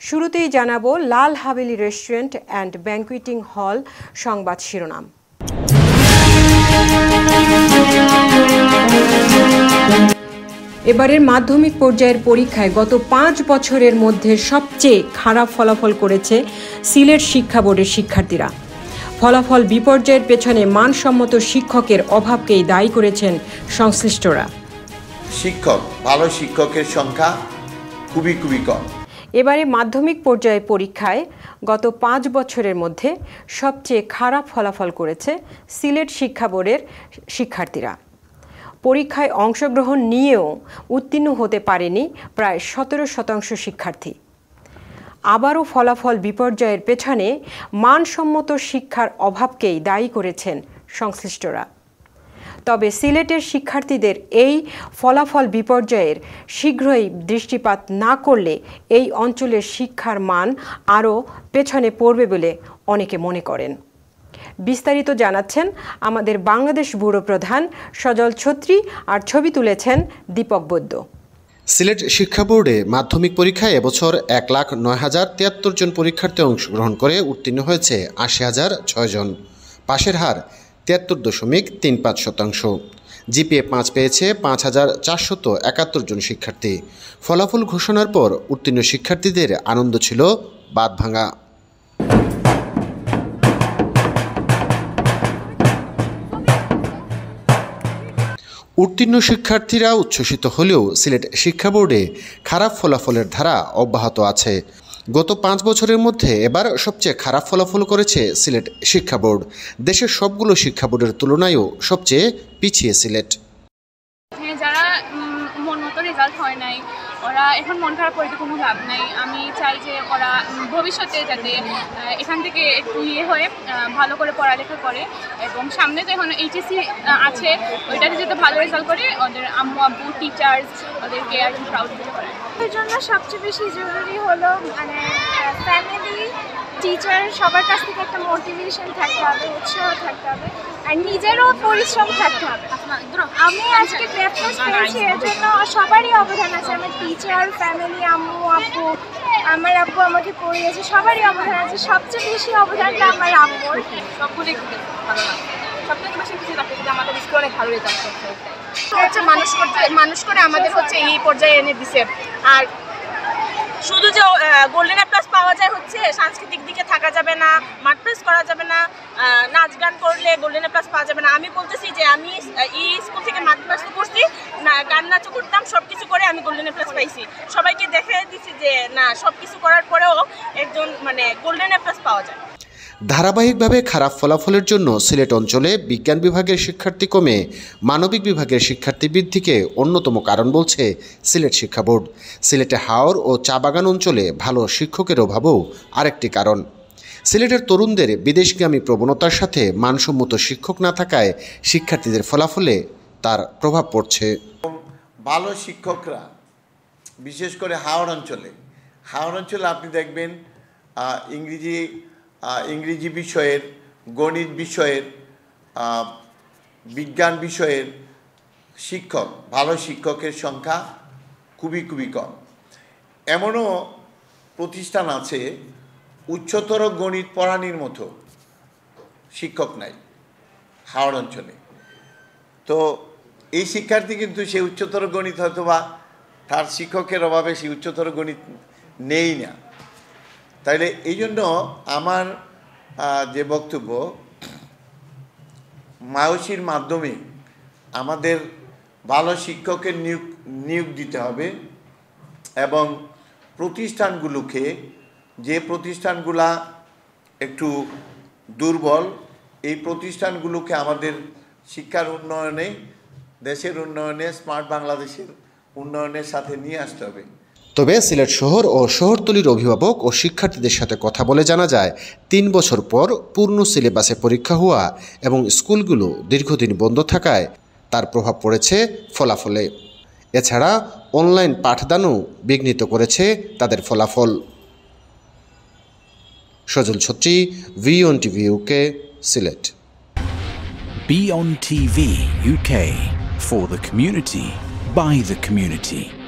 শুরুতেই জানাব Lal Haveli restaurant and banqueting hall সংবাদ শিরোনাম। এবারের মাধ্যমিক পর্যায়ের পরীক্ষায় গত পাঁচ বছরের মধ্যে সবচেয়ে খারাপ ফলাফল করেছে সিলেট শিক্ষা বোর্ডের শিক্ষার্থীরা। ফলাফল বিপর্যয়ের পেছনে মানসম্মত শিক্ষকের অভাবকেই দায়ী করেছেন সংশ্লিষ্টরা। শিক্ষক, ভালো শিক্ষকের সংখ্যা খুবই খুবই কম। এবারে মাধ্যমিক পর্যায়ে পরীক্ষায় গত পাঁচ বছরের মধ্যে সবচেয়ে খারাপ ফলাফল করেছে সিলেট শিক্ষা বোর্ডের শিক্ষার্থীরা। পরীক্ষায় অংশগ্রহণ নিয়েও উত্তীর্ণ হতে পারেনি প্রায় সতেরো শতাংশ শিক্ষার্থী। আবারও ফলাফল বিপর্যয়ের পেছনে মানসম্মত শিক্ষার অভাবকেই দায়ী করেছেন সংশ্লিষ্টরা। তবে সিলেটের শিক্ষার্থীদের এই ফলাফল বিপর্যয়ের শীঘ্রই দৃষ্টিপাত না করলে এই অঞ্চলের শিক্ষার মান আরও পেছনে পড়বে বলে অনেকে মনে করেন। বিস্তারিত জানাচ্ছেন আমাদের বাংলাদেশ ব্যুরো প্রধান সজল ছত্রী আর ছবি তুলেছেন দীপক বৈদ্য। সিলেট শিক্ষা বোর্ডে মাধ্যমিক পরীক্ষায় এবছর এক লাখ নয় হাজার তিয়াত্তর জন পরীক্ষার্থী অংশগ্রহণ করে উত্তীর্ণ হয়েছে আশি হাজার ছয় জন। পাশের হার তিয়াত্তর দশমিক তিন পাঁচ শতাংশ। জিপিএ পাঁচ পেয়েছে পাঁচ হাজার চারশত একাত্তর জন শিক্ষার্থী। ফলাফল ঘোষণার পর উত্তীর্ণ শিক্ষার্থীদের আনন্দ ছিল বাদ ভাঙা। উত্তীর্ণ শিক্ষার্থীরা উচ্ছ্বসিত হলেও সিলেট শিক্ষা বোর্ডে খারাপ ফলাফলের ধারা অব্যাহত আছে। গত পাঁচ বছরের মধ্যে এবার সবচেয়ে খারাপ ফলাফল করেছে সিলেট শিক্ষা বোর্ড। দেশের সবগুলো শিক্ষা বোর্ডের তুলনায়ও সবচেয়ে পিছিয়ে সিলেট হ্যাঁ যারা উম, মন মতো রেজাল্ট হয় নাই ওরা এখন মন খারাপ করে কোনো লাভ নাই। আমি চাই যে ওরা ভবিষ্যতে যাতে এখান থেকে একটু ইয়ে হয়ে ভালো করে পড়ালেখা করে এবং সামনে তো এখন এইচএসি আছে, ওইটাতে যাতে ভালো রেজাল্ট করে ওদের আম্মু, আব্বু টিচার্স ওদেরকে আর কি প্রাউড করে জন্য সবচেয়ে বেশি জরুরি হলো মানে ফ্যামিলি টিচার সবার কাছ থেকে একটা মোটিভেশন থাকতে হবে উৎসাহ থাকতে হবে আর নিজেরও পরিশ্রম থাকতে হবে। আমি আজকে প্রেফারেন্স পেয়েছি এর জন্য সবারই অবদান আছে। আমার টিচার ফ্যামিলি আম্মু আব্বু আমার আব্বু আমাকে পড়িয়েছে সবারই অবদান আছে। সবচেয়ে বেশি অবদানটা আমার আম্মুর। সবগুলোই ভালো লাগে। করছে মানুষ করতে মানুষ করে আমাদের হচ্ছে এই পর্যায়ে এনে দিছে। আর শুধু যে গোল্ডেন প্লাস পাওয়া যায় হচ্ছে, সাংস্কৃতিক দিকে থাকা যাবে না, মাঠ প্রেস করা যাবে না নাচ গান করলে গোল্ডেন প্লাস পাওয়া যাবে না। আমি বলতেছি যে, আমি ই স্কুল থেকে মাঠ তো করছি, না, গান নাচও করতাম সব কিছু করে আমি গোল্ডেন প্লাস পাইছি। সবাইকে দেখে দিছি যে, না সব কিছু করার পরেও একজন মানে গোল্ডেন প্লাস পাওয়া যায়। ধারাবাহিকভাবে খারাপ ফলাফলের জন্য সিলেট অঞ্চলে বিজ্ঞান বিভাগের শিক্ষার্থী কমে মানবিক বিভাগের শিক্ষার্থী বৃদ্ধিকে অন্যতম কারণ বলছে সিলেট শিক্ষা বোর্ড। সিলেটে হাওর ও চা বাগান অঞ্চলে ভালো শিক্ষকের অভাবও আরেকটি কারণ। সিলেটের তরুণদের বিদেশগামী প্রবণতার সাথে মানসম্মত শিক্ষক না থাকায় শিক্ষার্থীদের ফলাফলে তার প্রভাব পড়ছে। ভালো শিক্ষকরা, বিশেষ করে হাওড় অঞ্চলে হাওড় অঞ্চলে আপনি দেখবেন ইংরেজি ইংরেজি বিষয়ের, গণিত বিষয়ের বিজ্ঞান বিষয়ের শিক্ষক, ভালো শিক্ষকের সংখ্যা খুবই খুবই কম। এমনও প্রতিষ্ঠান আছে, উচ্চতর গণিত পড়ানির মতো শিক্ষক নাই, হাওড় অঞ্চলে। তো এই শিক্ষার্থী কিন্তু সে উচ্চতর গণিত হয়তো বা তার শিক্ষকের অভাবে সেই উচ্চতর গণিত নেই না। তাইলে এই জন্য আমার যে বক্তব্য মায়সির মাধ্যমে আমাদের ভালো শিক্ষকের নিয়োগ নিয়োগ দিতে হবে এবং প্রতিষ্ঠানগুলোকে, যে প্রতিষ্ঠানগুলা একটু দুর্বল, এই প্রতিষ্ঠানগুলোকে আমাদের শিক্ষার উন্নয়নে, দেশের উন্নয়নে, স্মার্ট বাংলাদেশের উন্নয়নের সাথে নিয়ে আসতে হবে। তবে সিলেট শহর ও শহরতলির অভিভাবক ও শিক্ষার্থীদের সাথে কথা বলে জানা যায়, তিন বছর পর পূর্ণ সিলেবাসে পরীক্ষা হওয়া এবং স্কুলগুলো দীর্ঘদিন বন্ধ থাকায় তার প্রভাব পড়েছে ফলাফলে। এছাড়া অনলাইন পাঠদানও বিঘ্নিত করেছে তাদের ফলাফল। Sajal Chhatri be on TV UK Sylhet. Be on TV UK for the community, by the community.